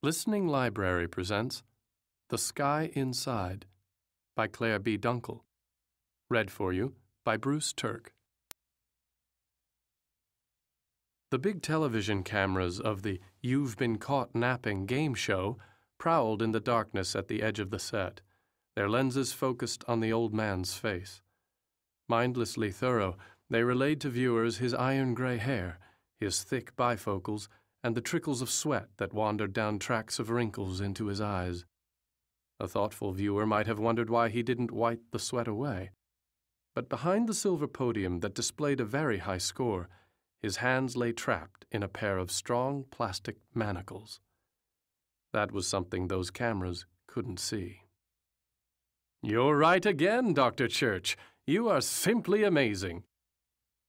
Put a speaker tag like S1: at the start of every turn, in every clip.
S1: Listening Library presents The Sky Inside by Clare B. Dunkle. Read for you by Bruce Turk. The big television cameras of the You've Been Caught Napping game show prowled in the darkness at the edge of the set, their lenses focused on the old man's face. Mindlessly thorough, they relayed to viewers his iron gray hair, his thick bifocals, and the trickles of sweat that wandered down tracks of wrinkles into his eyes. A thoughtful viewer might have wondered why he didn't wipe the sweat away. But behind the silver podium that displayed a very high score, his hands lay trapped in a pair of strong plastic manacles. That was something those cameras couldn't see. You're right again, Dr. Church. You are simply amazing.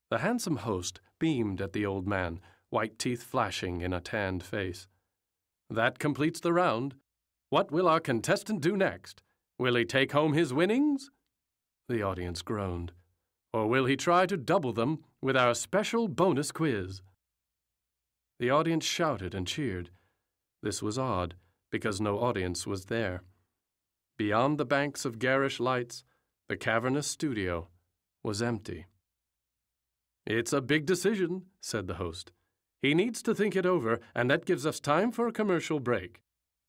S1: The handsome host beamed at the old man white teeth flashing in a tanned face. That completes the round. What will our contestant do next? Will he take home his winnings? The audience groaned. Or will he try to double them with our special bonus quiz? The audience shouted and cheered. This was odd, because no audience was there. Beyond the banks of garish lights, the cavernous studio was empty. It's a big decision, said the host. He needs to think it over, and that gives us time for a commercial break.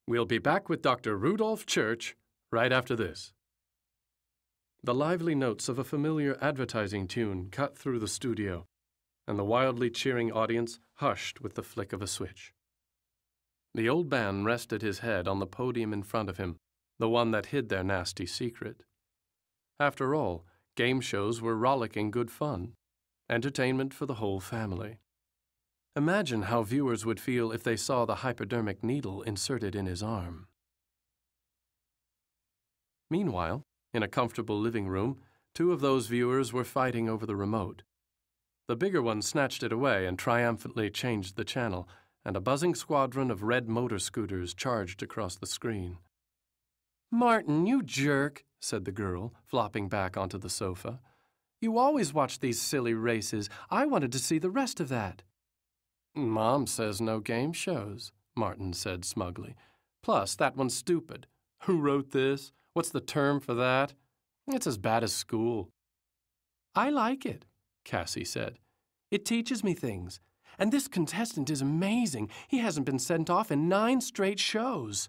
S1: We'll be back with Dr. Rudolph Church right after this. The lively notes of a familiar advertising tune cut through the studio, and the wildly cheering audience hushed with the flick of a switch. The old man rested his head on the podium in front of him, the one that hid their nasty secret. After all, game shows were rollicking good fun, entertainment for the whole family. Imagine how viewers would feel if they saw the hypodermic needle inserted in his arm. Meanwhile, in a comfortable living room, two of those viewers were fighting over the remote. The bigger one snatched it away and triumphantly changed the channel, and a buzzing squadron of red motor scooters charged across the screen. Martin, you jerk, said the girl, flopping back onto the sofa. You always watch these silly races. I wanted to see the rest of that. Mom says no game shows, Martin said smugly. Plus, that one's stupid. Who wrote this? What's the term for that? It's as bad as school. I like it, Cassie said. It teaches me things. And this contestant is amazing. He hasn't been sent off in nine straight shows.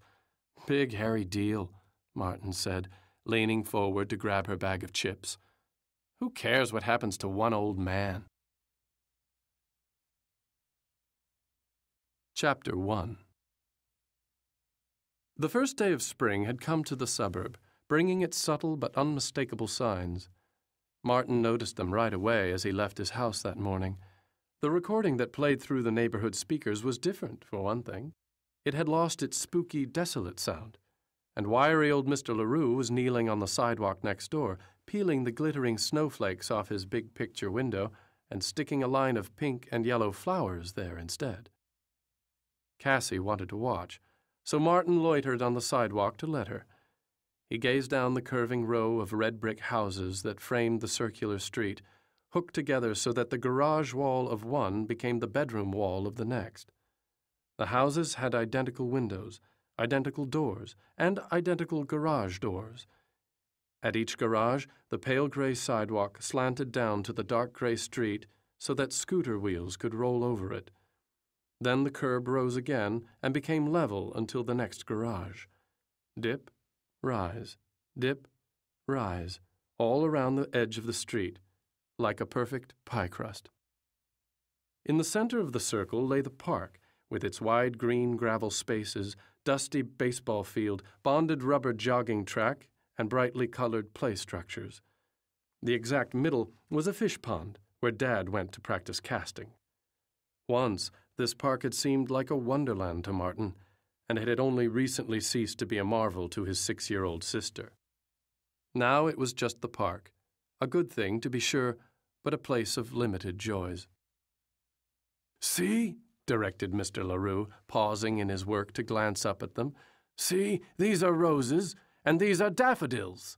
S1: Big hairy deal, Martin said, leaning forward to grab her bag of chips. Who cares what happens to one old man? Chapter 1 The first day of spring had come to the suburb, bringing its subtle but unmistakable signs. Martin noticed them right away as he left his house that morning. The recording that played through the neighborhood speakers was different, for one thing. It had lost its spooky, desolate sound, and wiry old Mr. LaRue was kneeling on the sidewalk next door, peeling the glittering snowflakes off his big picture window and sticking a line of pink and yellow flowers there instead. Cassie wanted to watch, so Martin loitered on the sidewalk to let her. He gazed down the curving row of red brick houses that framed the circular street, hooked together so that the garage wall of one became the bedroom wall of the next. The houses had identical windows, identical doors, and identical garage doors. At each garage, the pale gray sidewalk slanted down to the dark gray street so that scooter wheels could roll over it. Then the curb rose again and became level until the next garage. Dip, rise, dip, rise, all around the edge of the street, like a perfect pie crust. In the center of the circle lay the park, with its wide green gravel spaces, dusty baseball field, bonded rubber jogging track, and brightly colored play structures. The exact middle was a fish pond where Dad went to practice casting. Once, this park had seemed like a wonderland to Martin, and it had only recently ceased to be a marvel to his six year old sister. Now it was just the park, a good thing, to be sure, but a place of limited joys. See, directed Mr. LaRue, pausing in his work to glance up at them. See, these are roses, and these are daffodils.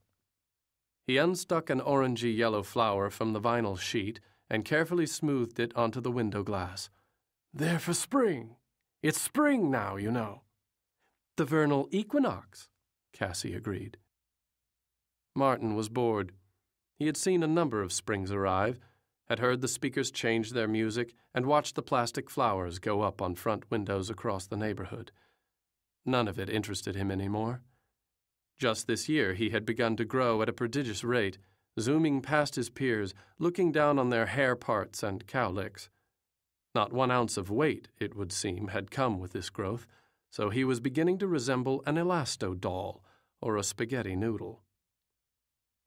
S1: He unstuck an orangey yellow flower from the vinyl sheet and carefully smoothed it onto the window glass. They're for spring. It's spring now, you know. The vernal equinox, Cassie agreed. Martin was bored. He had seen a number of springs arrive, had heard the speakers change their music, and watched the plastic flowers go up on front windows across the neighborhood. None of it interested him anymore. Just this year he had begun to grow at a prodigious rate, zooming past his peers, looking down on their hair parts and cowlicks. Not one ounce of weight, it would seem, had come with this growth, so he was beginning to resemble an elasto doll or a spaghetti noodle.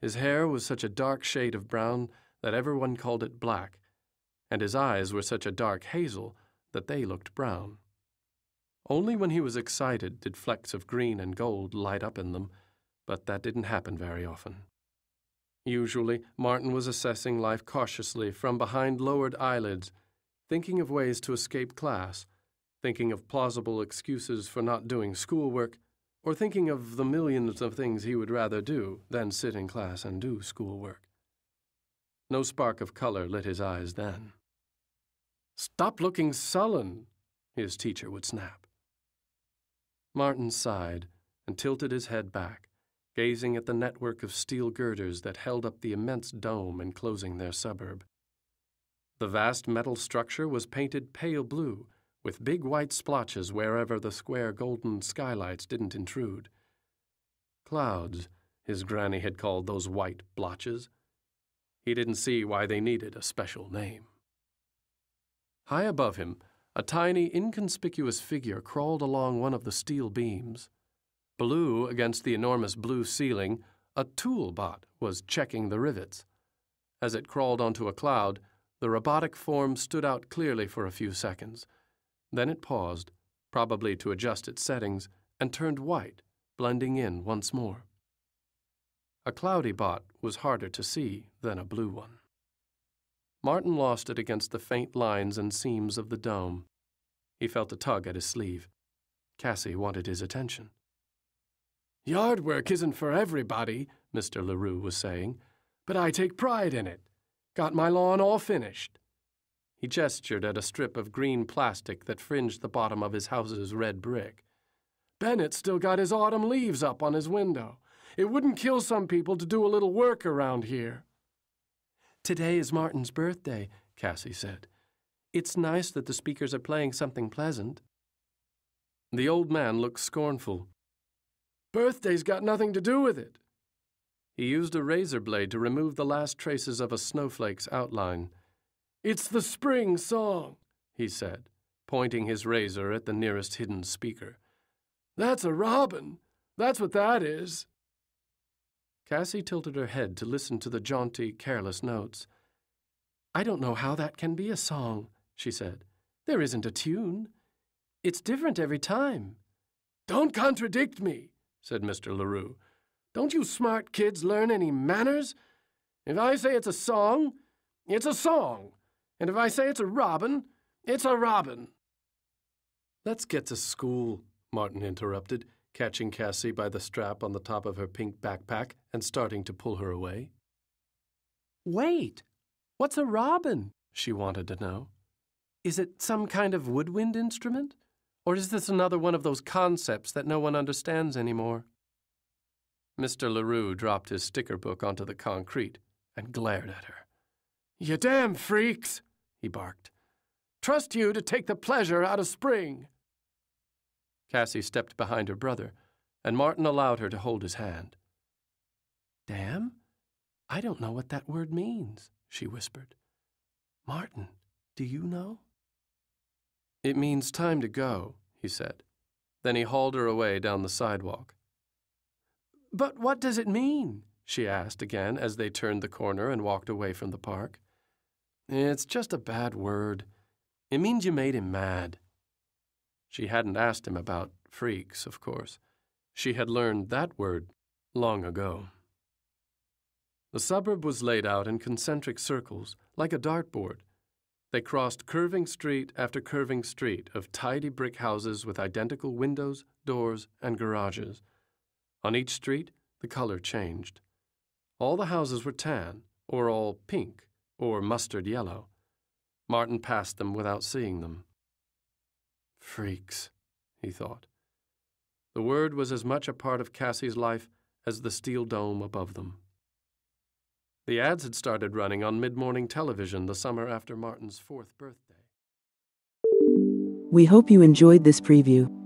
S1: His hair was such a dark shade of brown that everyone called it black, and his eyes were such a dark hazel that they looked brown. Only when he was excited did flecks of green and gold light up in them, but that didn't happen very often. Usually, Martin was assessing life cautiously from behind lowered eyelids, thinking of ways to escape class, thinking of plausible excuses for not doing schoolwork, or thinking of the millions of things he would rather do than sit in class and do schoolwork. No spark of color lit his eyes then. Stop looking sullen, his teacher would snap. Martin sighed and tilted his head back, gazing at the network of steel girders that held up the immense dome enclosing their suburb. The vast metal structure was painted pale blue with big white splotches wherever the square golden skylights didn't intrude. Clouds, his granny had called those white blotches. He didn't see why they needed a special name. High above him, a tiny, inconspicuous figure crawled along one of the steel beams. Blue against the enormous blue ceiling, a tool bot was checking the rivets. As it crawled onto a cloud, the robotic form stood out clearly for a few seconds then it paused, probably to adjust its settings, and turned white, blending in once more. A cloudy bot was harder to see than a blue one. Martin lost it against the faint lines and seams of the dome. He felt a tug at his sleeve. Cassie wanted his attention. Yard work isn't for everybody, Mr. LaRue was saying, but I take pride in it. Got my lawn all finished. He gestured at a strip of green plastic that fringed the bottom of his house's red brick. Bennett still got his autumn leaves up on his window. It wouldn't kill some people to do a little work around here. Today is Martin's birthday, Cassie said. It's nice that the speakers are playing something pleasant. The old man looked scornful. Birthday's got nothing to do with it. He used a razor blade to remove the last traces of a snowflake's outline. It's the spring song, he said, pointing his razor at the nearest hidden speaker. That's a robin. That's what that is. Cassie tilted her head to listen to the jaunty, careless notes. I don't know how that can be a song, she said. There isn't a tune. It's different every time. Don't contradict me, said Mr. LaRue. Don't you smart kids learn any manners? If I say it's a song, it's a song. And if I say it's a robin, it's a robin. Let's get to school, Martin interrupted, catching Cassie by the strap on the top of her pink backpack and starting to pull her away. Wait, what's a robin? she wanted to know. Is it some kind of woodwind instrument? Or is this another one of those concepts that no one understands anymore? Mr. LaRue dropped his sticker book onto the concrete and glared at her. You damn freaks, he barked. Trust you to take the pleasure out of spring. Cassie stepped behind her brother, and Martin allowed her to hold his hand. Damn? I don't know what that word means, she whispered. Martin, do you know? It means time to go, he said. Then he hauled her away down the sidewalk. But what does it mean? she asked again as they turned the corner and walked away from the park. It's just a bad word. It means you made him mad. She hadn't asked him about freaks, of course. She had learned that word long ago. The suburb was laid out in concentric circles, like a dartboard. They crossed curving street after curving street of tidy brick houses with identical windows, doors, and garages. On each street, the color changed. All the houses were tan, or all pink, or mustard yellow. Martin passed them without seeing them. Freaks, he thought. The word was as much a part of Cassie's life as the steel dome above them. The ads had started running on mid morning television the summer after Martin's fourth birthday.
S2: We hope you enjoyed this preview.